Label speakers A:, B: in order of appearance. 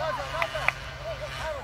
A: どうぞ。